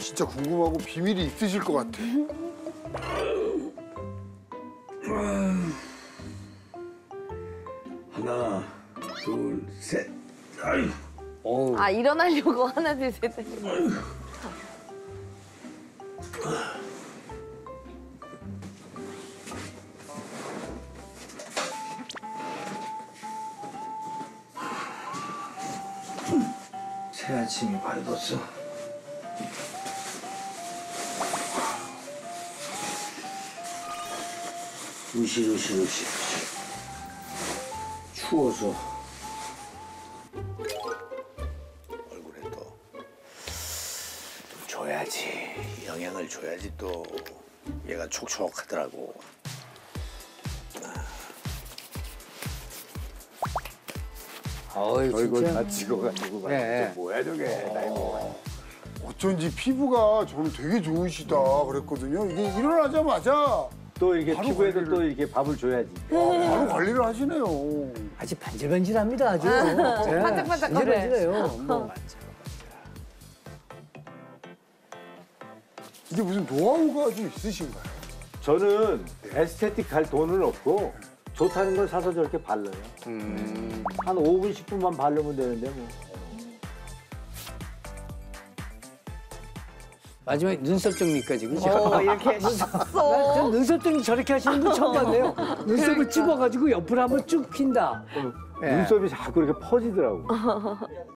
진짜 궁금하고 비밀이 있으실 것 같아. 하나, 둘, 셋. 아유. 어우, 아 일어나려고 하나 둘셋 새 아침이 밝았어. 으실으실으실. 추워서. 얼굴에 또. 좀 줘야지. 영향을 줘야지 또. 얘가 촉촉하더라고. 어이, 얼굴 진짜. 다 찍어가지고 네. 네. 뭐야 저게 나이 먹어. 어쩐지 피부가 저는 되게 좋으시다 그랬거든요. 이게 일어나자마자 또 이렇게 바로 피부에도 관리를- 또 이렇게 밥을 줘야지. 바로 관리를 하시네요. 아주 반질반질합니다, 아주. 네, 반짝반짝 거려. 반질반질해요. 뭐. 이게 무슨 노하우가 좀 있으신가요? 저는 에스테틱 할 돈은 없고 좋다는 걸 사서 저렇게 발라요. 한 5분 10분만 바르면 되는데 뭐. 마지막에 눈썹 정리까지, 그죠? 어 이렇게 써전 눈썹 정리 저렇게 하시는 분 처음 봤네요. 눈썹을 찝어가지고 옆으로 한번 쭉 핀다. 예. 눈썹이 자꾸 이렇게 퍼지더라고.